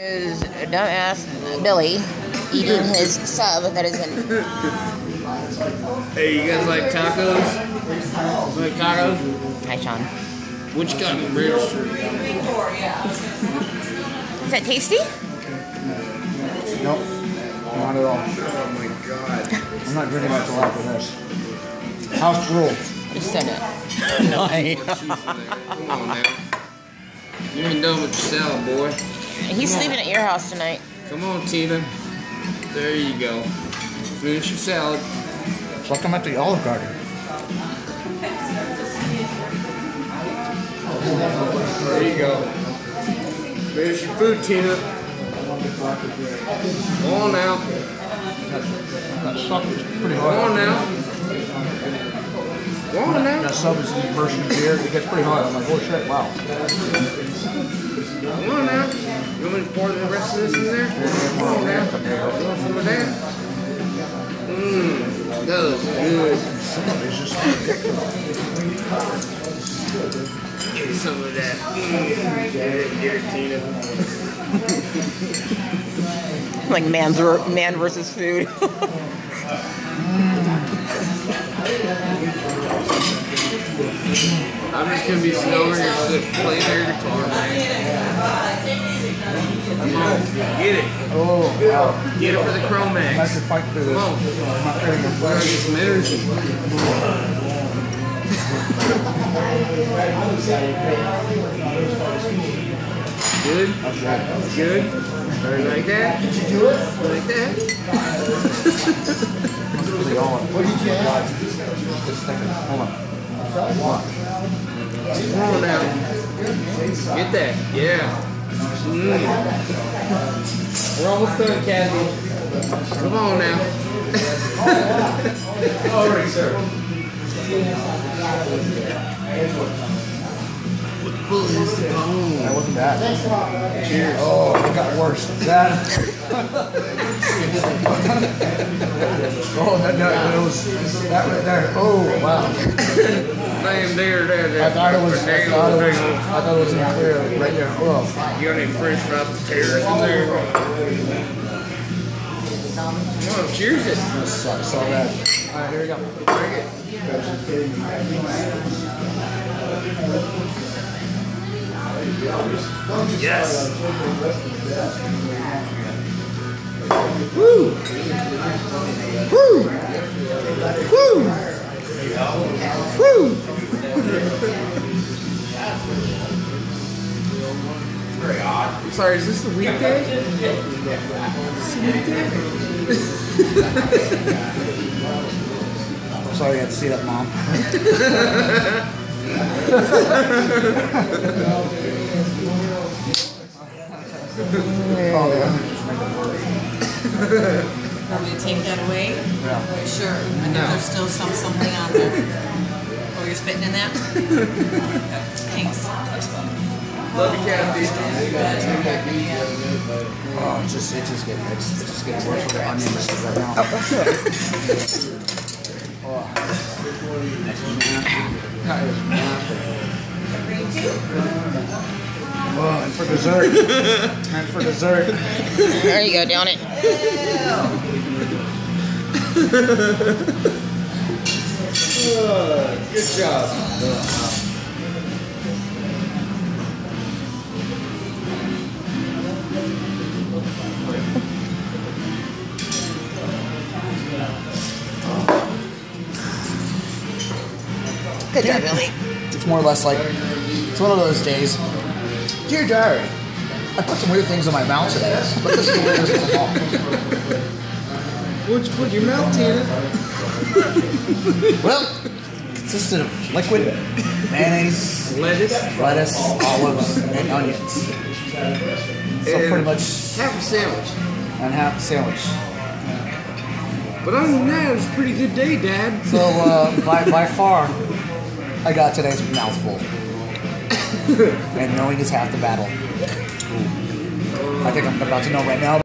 Is dumbass Billy eating his sub that is in. Hey, you guys like tacos? Like tacos? Hi, Sean. Which you got in British? Is that tasty? Nope, not at all. Oh my god. I'm not drinking that till after this. House rules. Just send it. Come on now. You ain't done with the salad, boy. He's sleeping at your house tonight. Come on, Tina. There you go. Finish your salad. It's like I'm at the Olive Garden. There you go. Finish your food, Tina. Come on now. That sub is pretty Come on now. Come on now. That sub is immersed in beer. It gets pretty hot. I'm like, oh shit, wow. Come on now. You want me to pour the rest of this in there? Come on now. You want some of that? Mmm. That looks good. Some of that. Mm. Tina. Like man's man versus food. I'm just gonna be sitting over here sit- playing their guitar, man. Come on, get it. Oh, wow. Get it for the I Chromax. could fight through this. Come on. I'm not feeling We're gonna get some energy. Good? Good? You like that? Did you do it? Like that? What did you oh have? Just a second. Hold on. Come on now. Get that. Yeah. Mm. We're almost done, Kathy. Come on now. All right, sir. That wasn't bad. Cheers. Oh, it got worse. That. oh, that, that, that was that right there. Oh, wow. Damn, there, there, there. I thought it was. I thought it was. I thought it was in clear right there. Oh. You got any French fry potatoes in there? Come on, cheers it. That sucks so bad. All right, here we go. Drink it. Yes. Woo. Woo. Woo. Woo. I'm sorry, is this the weekday? Is the weekday? I'm sorry you had to see that, mom. oh, yeah. Want me to take that away? Yeah. Sure. I think No. there's still some something on there. Oh, you're spitting in that? Thanks. Love you, Kathy. Uh, oh, it's just, it's just getting, it's, it's just getting worse with the onions right now. Oh. That is nasty. Oh, and for dessert. and for dessert. there you go, down it. Good job. Good job, Billy. It's more or less like, it's one of those days. Dear diary, I put some weird things in my mouth today, but this is the weirdest of them all. What'd you put your mouth, Tina? Well, it consisted of liquid, mayonnaise, Lettuce. lettuce, olives, and onions. So And pretty much, Half a sandwich. and half a sandwich. But other than that, it was a pretty good day, Dad. So uh, by, by far, I got today's mouthful. and knowing is half the battle. I think I'm about to know right now.